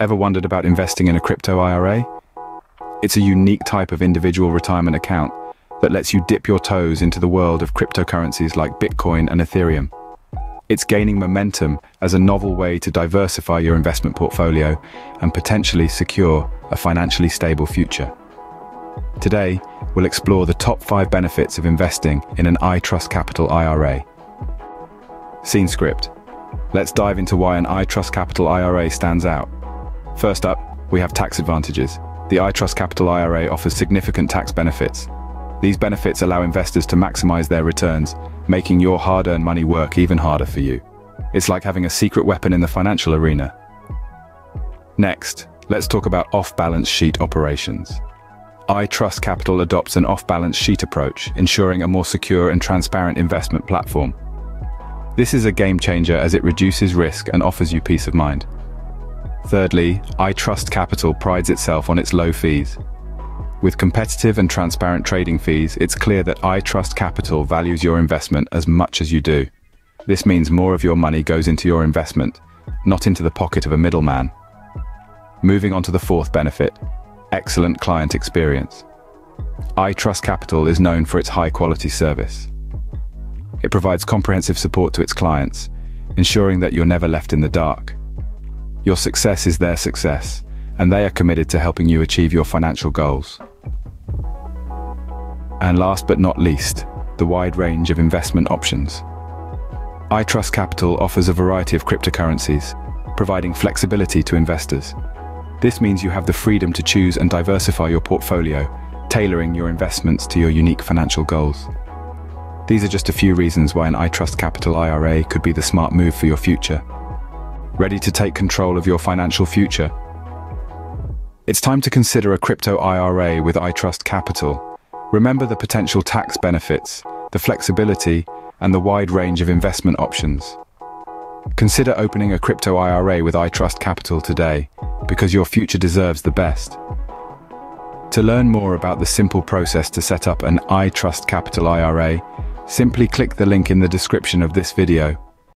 Ever wondered about investing in a crypto IRA? It's a unique type of individual retirement account that lets you dip your toes into the world of cryptocurrencies like Bitcoin and Ethereum. It's gaining momentum as a novel way to diversify your investment portfolio and potentially secure a financially stable future. Today, we'll explore the top five benefits of investing in an iTrust Capital IRA. Scene script. Let's dive into why an iTrust Capital IRA stands out. First up, we have tax advantages. The iTrust Capital IRA offers significant tax benefits. These benefits allow investors to maximize their returns, making your hard-earned money work even harder for you. It's like having a secret weapon in the financial arena. Next, let's talk about off-balance sheet operations. iTrust Capital adopts an off-balance sheet approach, ensuring a more secure and transparent investment platform. This is a game changer as it reduces risk and offers you peace of mind. Thirdly, iTrust Capital prides itself on its low fees. With competitive and transparent trading fees, it's clear that iTrust Capital values your investment as much as you do. This means more of your money goes into your investment, not into the pocket of a middleman. Moving on to the fourth benefit, excellent client experience. iTrust Capital is known for its high-quality service. It provides comprehensive support to its clients, ensuring that you're never left in the dark. Your success is their success, and they are committed to helping you achieve your financial goals. And last but not least, the wide range of investment options. iTrust Capital offers a variety of cryptocurrencies, providing flexibility to investors. This means you have the freedom to choose and diversify your portfolio, tailoring your investments to your unique financial goals. These are just a few reasons why an iTrust Capital IRA could be the smart move for your future. Ready to take control of your financial future? It's time to consider a crypto IRA with iTrust Capital. Remember the potential tax benefits, the flexibility, and the wide range of investment options. Consider opening a crypto IRA with iTrust Capital today, because your future deserves the best. To learn more about the simple process to set up an iTrust Capital IRA, simply click the link in the description of this video.